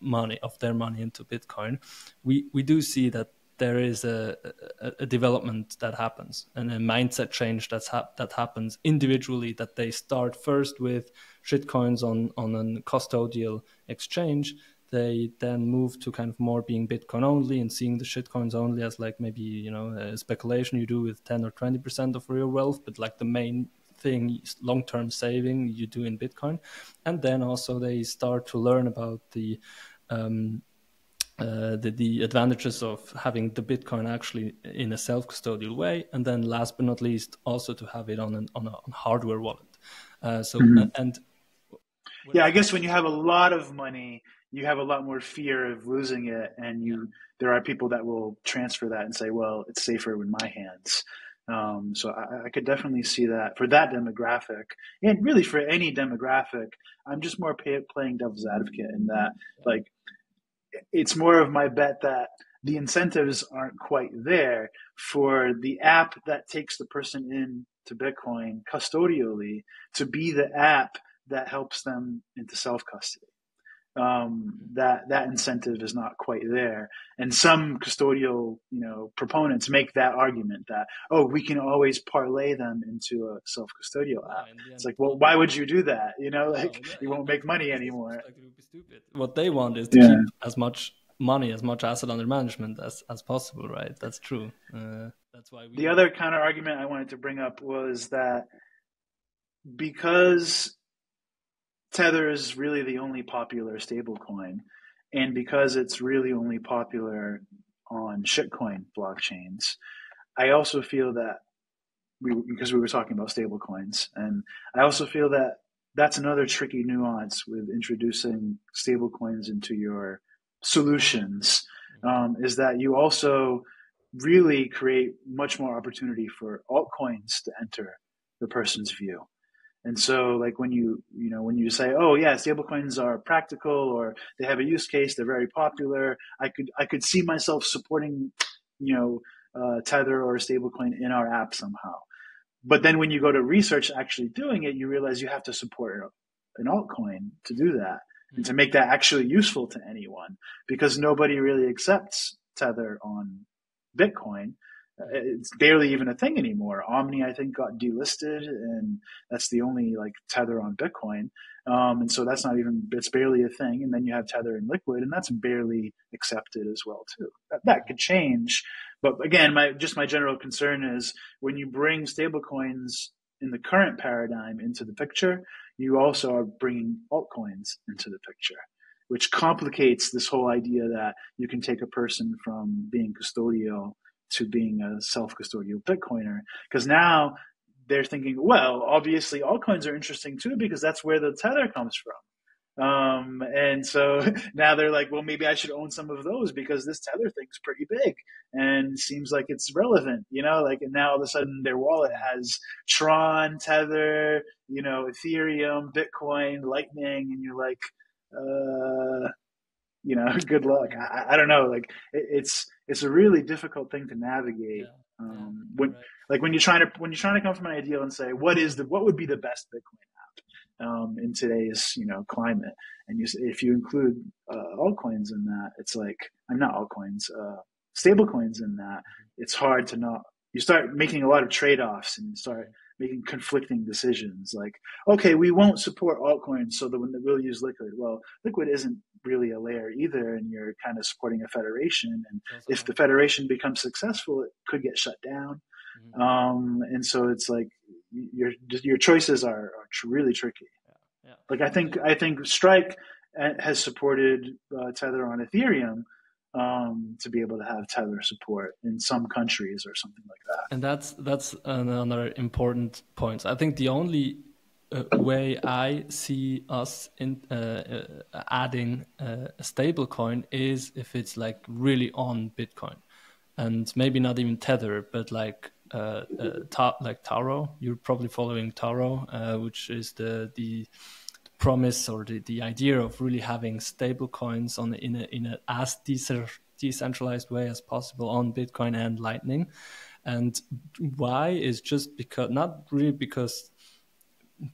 money of their money into bitcoin we we do see that there is a, a, a, development that happens and a mindset change that's hap- that happens individually that they start first with shitcoins on on a custodial exchange they then move to kind of more being bitcoin only and seeing the shitcoins only as like maybe you know a speculation you do with 10 or 20% of real wealth but like the main thing long-term saving you do in bitcoin and then also they start to learn about the um, uh, the, the advantages of having the Bitcoin actually in a self-custodial way, and then last but not least, also to have it on an on a on hardware wallet. Uh, so mm-hmm. and yeah, I guess when you have a lot of money, you have a lot more fear of losing it, and you there are people that will transfer that and say, well, it's safer in my hands. Um, so I, I, could definitely see that for that demographic, and really for any demographic. I'm just more pay, playing devil's advocate in that, like it's more of my bet that the incentives aren't quite there for the app that takes the person in to Bitcoin custodially to be the app that helps them into self custody. Um, that that incentive is not quite there, and some custodial you know proponents make that argument that oh we can always parlay them into a self custodial app. Yeah, it's like well why would you do that? You know like oh, yeah, you won't make money anymore. Like, stupid. What they want is to yeah. keep as much money, as much asset under management as, as possible, right? That's true. Uh, that's why the other counter argument I wanted to bring up was that because Tether is really the only popular stablecoin, and because it's really only popular on shitcoin blockchains, I also feel that we because we were talking about stablecoins, and I also feel that that's another tricky nuance with introducing stablecoins into your solutions um, is that you also really create much more opportunity for altcoins to enter the person's view. And so, like when you you know when you say, "Oh yeah, stablecoins are practical or they have a use case, they're very popular," I could I could see myself supporting, you know, uh, Tether or a stablecoin in our app somehow. But then when you go to research actually doing it, you realize you have to support an altcoin to do that and to make that actually useful to anyone because nobody really accepts Tether on Bitcoin. It's barely even a thing anymore. Omni, I think, got delisted, and that's the only like tether on Bitcoin. Um, and so that's not even it's barely a thing. And then you have tether and liquid, and that's barely accepted as well too. That, that could change, but again, my just my general concern is when you bring stablecoins in the current paradigm into the picture, you also are bringing altcoins into the picture which complicates this whole idea that you can take a person from being custodial to being a self-custodial Bitcoiner. Because now they're thinking, well, obviously altcoins are interesting too because that's where the tether comes from. Um, and so now they're like, well, maybe I should own some of those because this tether thing's pretty big and seems like it's relevant, you know, like, and now all of a sudden their wallet has Tron, Tether, you know, Ethereum, Bitcoin, Lightning, and you're like, uh, you know, good luck. I, I don't know. Like it, it's it's a really difficult thing to navigate. Yeah. Um, when right. like when you're trying to when you're trying to come from an ideal and say what is the what would be the best Bitcoin app um, in today's you know climate, and you if you include uh, altcoins in that, it's like I'm not altcoins, uh, stable coins in that. It's hard to not. You start making a lot of trade offs and start making conflicting decisions like okay we won't support altcoins so the one that we'll use liquid well liquid isn't really a layer either and you're kind of supporting a federation and if the federation becomes successful it could get shut down mm-hmm. um, and so it's like your your choices are, are really tricky yeah. Yeah. like i think i think strike uh, has supported uh, tether on ethereum um, to be able to have tether support in some countries or something like that. And that's that's another important point. I think the only uh, way I see us in uh, uh, adding uh, a stable coin is if it's like really on Bitcoin, and maybe not even tether, but like. Uh, uh, ta- like Taro, you're probably following Taro, which is the the promise or the, the idea of really having stable coins on in a in a as decentralized way as possible on Bitcoin and Lightning. And why is just because not really because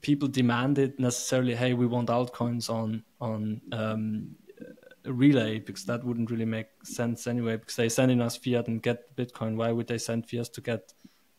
people demanded necessarily, hey, we want altcoins on on um, relai because that wouldn't really make sense anyway because they send in us fiat and get Bitcoin. Why would they send fiat to get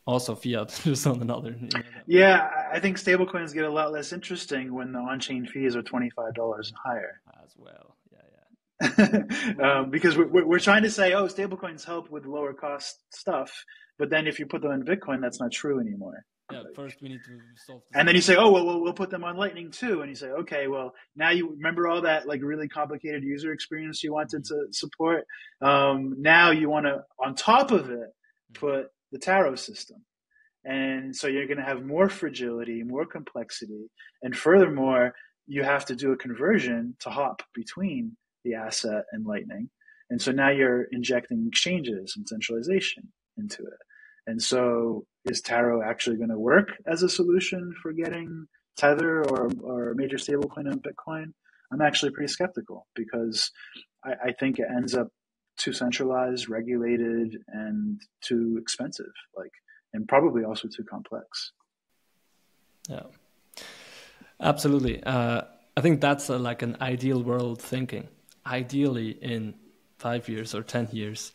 also fiat just on another. You know, yeah, I think stablecoins get a lot less interesting when the on-chain fees are twenty five dollars and higher. As well, yeah, yeah. um, because we're, we're trying to say, oh, stablecoins help with lower cost stuff, but then if you put them in Bitcoin, that's not true anymore. Yeah, first we need to solve. and then you say, oh, well, well, we'll put them on Lightning too, and you say, okay, well, now you remember all that like really complicated user experience you wanted to support. Um, now you want to, on top of it, put the Taro system. And so you're going to have more fragility, more complexity. And furthermore, you have to do a conversion to hop between the asset and Lightning. And so now you're injecting exchanges and centralization into it. And so is Taro actually going to work as a solution for getting Tether or, or a major stablecoin on Bitcoin? I'm actually pretty skeptical because I, I think it ends up too centralized, regulated, and too expensive. Like, and probably also too complex. Yeah, absolutely. Uh, I think that's a, like an ideal world thinking. Ideally, in five years or ten years,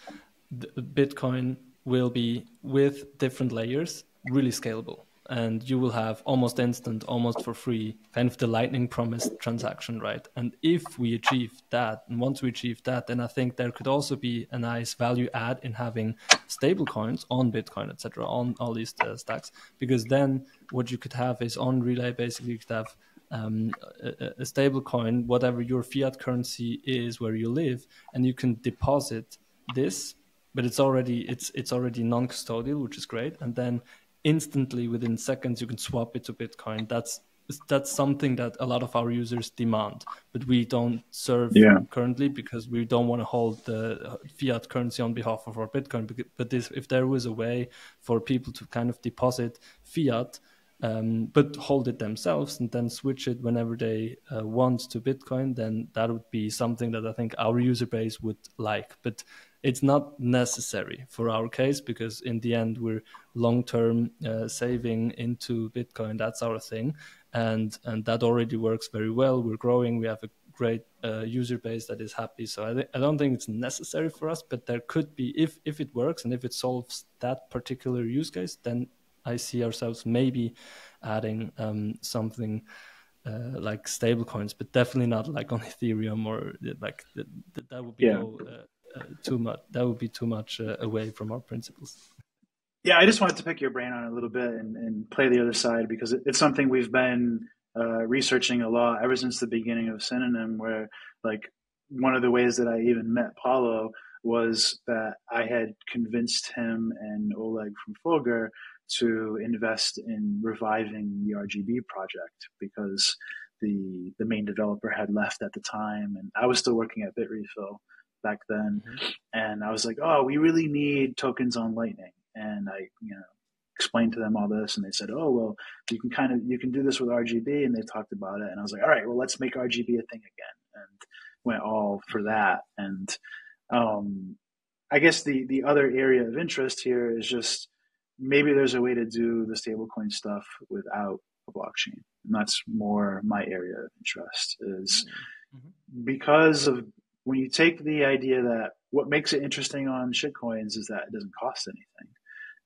Bitcoin will be with different layers really scalable and you will have almost instant, almost for free, kind of the lightning promise transaction, right? And if we achieve that, and once we achieve that, then I think there could also be a nice value add in having stable coins on Bitcoin, etc., on all these uh, stacks, because then what you could have is on Relai, basically, you could have um, a, a stable coin, whatever your fiat currency is where you live, and you can deposit this but it's already it's it's already non-custodial which is great and then instantly within seconds you can swap it to bitcoin that's that's something that a lot of our users demand but we don't serve yeah. currently because we don't want to hold the fiat currency on behalf of our bitcoin but this, if there was a way for people to kind of deposit fiat um, but hold it themselves and then switch it whenever they uh, want to bitcoin then that would be something that i think our user base would like but it's not necessary for our case because in the end we're long-term uh, saving into bitcoin that's our thing and and that already works very well we're growing we have a great uh, user base that is happy. So I, th- I don't think it's necessary for us, but there could be if if it works and if it solves that particular use case, then I see ourselves maybe adding um, something. Uh, like stable coins, but definitely not like on Ethereum or like that, that would be yeah. no, uh, too much. That would be too much uh, away from our principles. Yeah, I just wanted to pick your brain on a little bit and, and play the other side because it's something we've been uh, researching a lot ever since the beginning of Synonym, where like one of the ways that I even met Paolo was that I had convinced him and Oleg from Folger to invest in reviving the RGB project because the the main developer had left at the time and I was still working at Bitrefill back then mm-hmm. and I was like, oh, we really need tokens on Lightning and I, you know, explained to them all this and they said, oh, well, you can kind of, you can do this with RGB. And they talked about it. And I was like, all right, well, let's make RGB a thing again. And went all for that. And, um, I guess the, the other area of interest here is just maybe there's a way to do the stablecoin stuff without a blockchain. And that's more my area of interest is mm-hmm. because of when you take the idea that what makes it interesting on shitcoins is that it doesn't cost anything.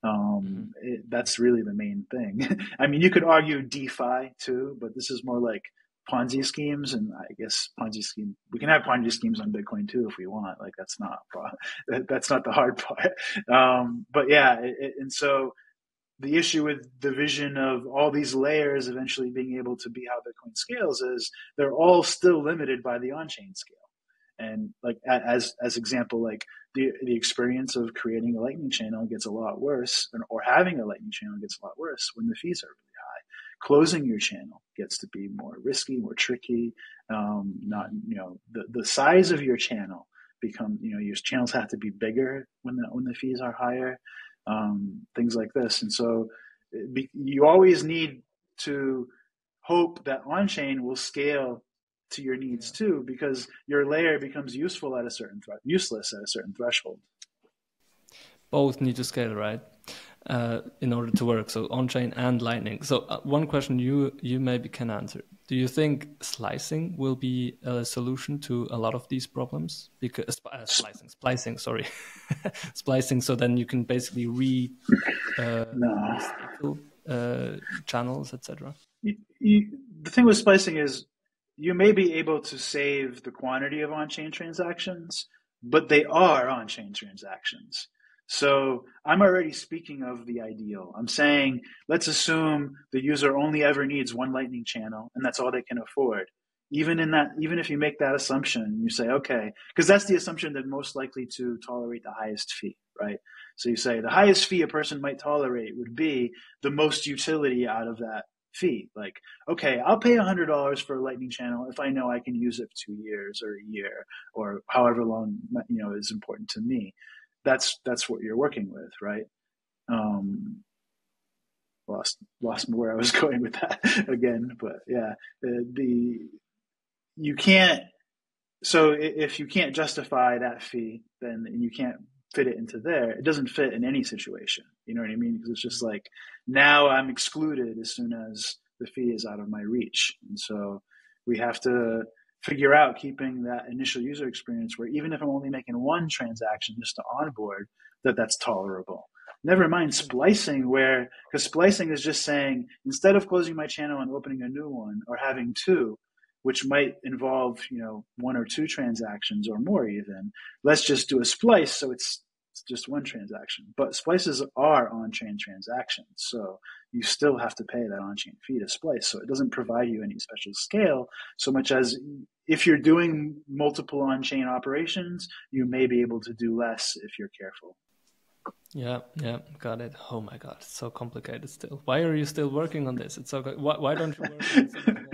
Um, mm-hmm. it, that's really the main thing. I mean, you could argue DeFi too, but this is more like Ponzi schemes, and I guess Ponzi scheme. We can have Ponzi schemes on Bitcoin too if we want. Like that's not that's not the hard part. Um, but yeah, it, it, and so the issue with the vision of all these layers eventually being able to be how Bitcoin scales is they're all still limited by the on-chain scale. And like as as example, like the the experience of creating a lightning channel gets a lot worse, or having a lightning channel gets a lot worse when the fees are really high. Closing your channel gets to be more risky, more tricky. Um, not you know the the size of your channel become you know your channels have to be bigger when the when the fees are higher. Um, things like this, and so be, you always need to hope that on chain will scale to your needs yeah. too, because your layer becomes useful at a certain thre- useless at a certain threshold. Both need to scale, right? Uh, in order to work, so on chain and Lightning. So uh, one question you you maybe can answer: Do you think slicing will be a solution to a lot of these problems? Because uh, slicing, splicing, sorry, splicing. So then you can basically re uh, no. Uh, channels, etc. The thing with splicing is you may be able to save the quantity of on-chain transactions, but they are on-chain transactions. So I'm already speaking of the ideal. I'm saying let's assume the user only ever needs one lightning channel and that's all they can afford. Even in that even if you make that assumption, you say okay, because that's the assumption that most likely to tolerate the highest fee, right? So you say the highest fee a person might tolerate would be the most utility out of that fee. Like, okay, I'll pay $100 for a Lightning channel if I know I can use it for two years or a year or however long, you know, is important to me. That's, that's what you're working with, right? Um, lost, lost where I was going with that again, but yeah, the, the, you can't, so if you can't justify that fee, then you can't fit it into there. It doesn't fit in any situation. You know what I mean? Because it's just like now I'm excluded as soon as the fee is out of my reach. And so we have to figure out keeping that initial user experience where even if I'm only making one transaction just to onboard, that that's tolerable. Never mind splicing where, because splicing is just saying instead of closing my channel and opening a new one or having two, which might involve you know one or two transactions or more even let's just do a splice so it's, just one transaction but splices are on-chain transactions so you still have to pay that on-chain fee to splice so it doesn't provide you any special scale so much as if you're doing multiple on-chain operations you may be able to do less if you're careful yeah, yeah, got it. Oh my god, it's so complicated still. Why are you still working on this? It's so why, why don't you work on something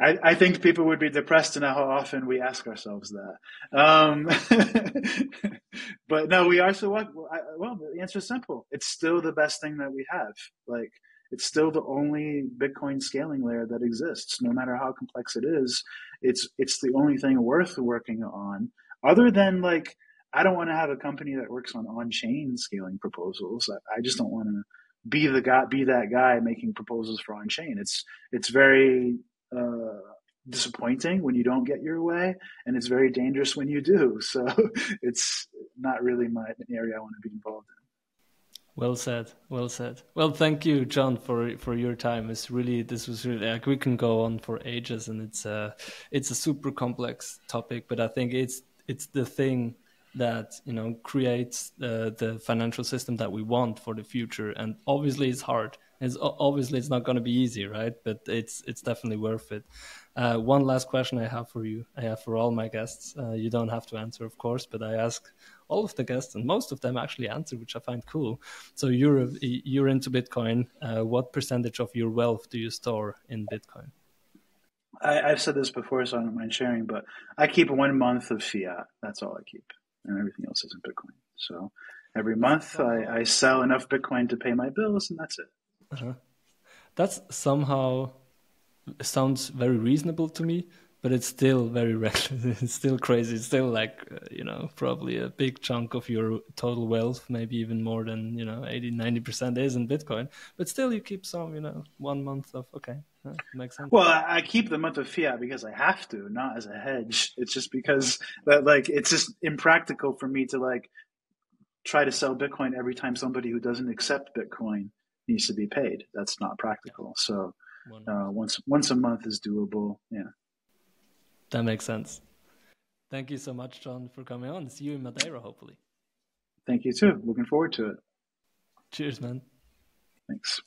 I, I, think people would be depressed to know how often we ask ourselves that. Um, but no, we are so well. The answer is simple. It's still the best thing that we have. Like it's still the only Bitcoin scaling layer that exists, no matter how complex it is. It's it's the only thing worth working on. Other than like, I don't want to have a company that works on on-chain scaling proposals. I, I just don't want to be the guy, be that guy making proposals for on-chain. It's it's very uh, disappointing when you don't get your way, and it's very dangerous when you do. So it's not really my area I want to be involved in. Well said. Well said. Well, thank you, John, for for your time. It's really this was really like we can go on for ages, and it's a it's a super complex topic, but I think it's it's the thing that you know creates the the financial system that we want for the future. And obviously, it's hard. It's obviously it's not going to be easy, right? But it's it's definitely worth it. Uh, one last question I have for you. I have for all my guests. Uh, you don't have to answer, of course, but I ask all of the guests, and most of them actually answer, which I find cool. So you're you're into Bitcoin. Uh, what percentage of your wealth do you store in Bitcoin? I, have said this before, so I don't mind sharing, but I keep one month of fiat. That's all I keep, and everything else is in Bitcoin. So every month I, I sell enough Bitcoin to pay my bills, and that's it. Uh-huh. That's somehow sounds very reasonable to me but it's still very reckless. It's still crazy. It's still like, uh, you know, probably a big chunk of your total wealth, maybe even more than, you know, 80, 90% is in Bitcoin. But still, you keep some, you know, one month of, okay, makes sense. Well, I keep the month of fiat because I have to, not as a hedge. It's just because that, like, it's just impractical for me to, like, try to sell Bitcoin every time somebody who doesn't accept Bitcoin needs to be paid. That's not practical. So uh, once once a month is doable. Yeah, that makes sense. Thank you so much, John, for coming on. See you in Madeira, hopefully. Thank you too. Looking forward to it. Cheers, man. Thanks.